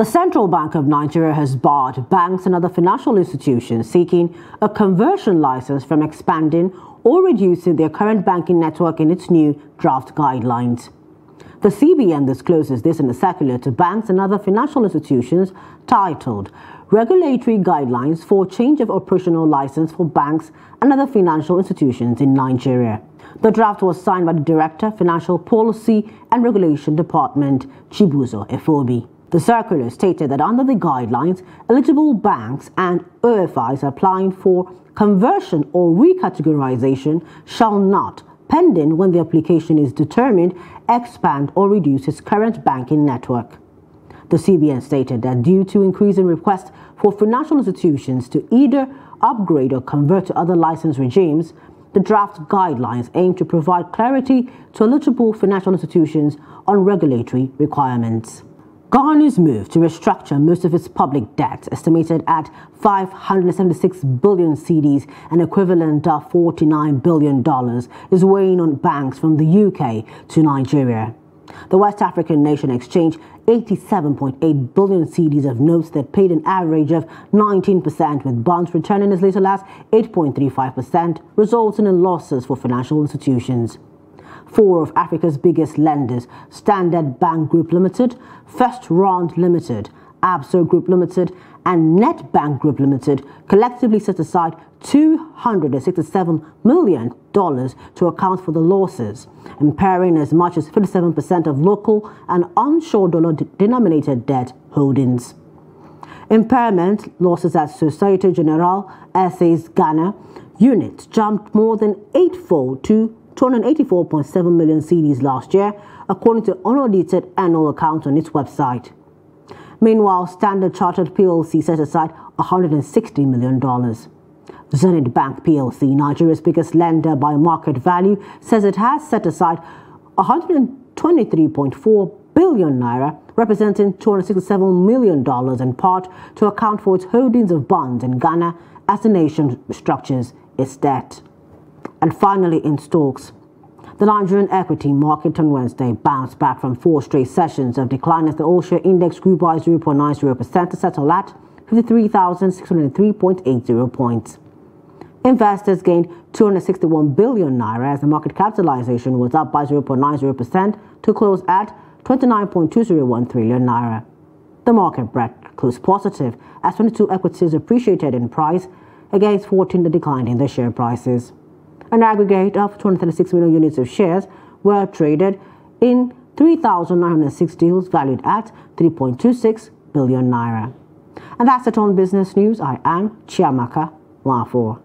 The Central Bank of Nigeria has barred banks and other financial institutions seeking a conversion license from expanding or reducing their current banking network in its new draft guidelines. The CBN discloses this in a circular to banks and other financial institutions titled Regulatory Guidelines for Change of Operational License for Banks and Other Financial Institutions in Nigeria. The draft was signed by the Director, Financial Policy and Regulation Department, Chibuzor Efobi. The circular stated that under the guidelines, eligible banks and OFIs applying for conversion or recategorization shall not, pending when the application is determined, expand or reduce its current banking network. The CBN stated that due to increasing requests for financial institutions to either upgrade or convert to other license regimes, the draft guidelines aim to provide clarity to eligible financial institutions on regulatory requirements. Ghana's move to restructure most of its public debt, estimated at 576 billion cedis an equivalent of $49 billion, is weighing on banks from the UK to Nigeria. The West African nation exchanged 87.8 billion cedis of notes that paid an average of 19%, with bonds returning as little as 8.35%, resulting in losses for financial institutions four of Africa's biggest lenders, Standard Bank Group Limited, FirstRand Limited, Absa Group Limited, and Nedbank Group Limited collectively set aside $267 million to account for the losses, impairing as much as 57% of local and onshore dollar denominated debt holdings. Impairment losses at Societe Generale SA's Ghana unit jumped more than eightfold to 284.7 million cedis last year, according to unaudited annual accounts on its website. Meanwhile, Standard Chartered PLC set aside $160 million. Zenith Bank PLC, Nigeria's biggest lender by market value, says it has set aside 123.4 billion naira, representing $267 million in part to account for its holdings of bonds in Ghana as the nation restructures its debt. And finally, in stocks, the Nigerian equity market on Wednesday bounced back from four straight sessions of decline as the all-share index grew by 0.90% to settle at 53,603.80 points. Investors gained 261 billion naira as the market capitalization was up by 0.90% to close at 29.201 trillion naira. The market breadth closed positive as 22 equities appreciated in price against 14 that declined in their share prices. An aggregate of 236 million units of shares were traded in 3,906 deals valued at 3.26 billion naira. And that's it on business news. I am Chiamaka Wafo.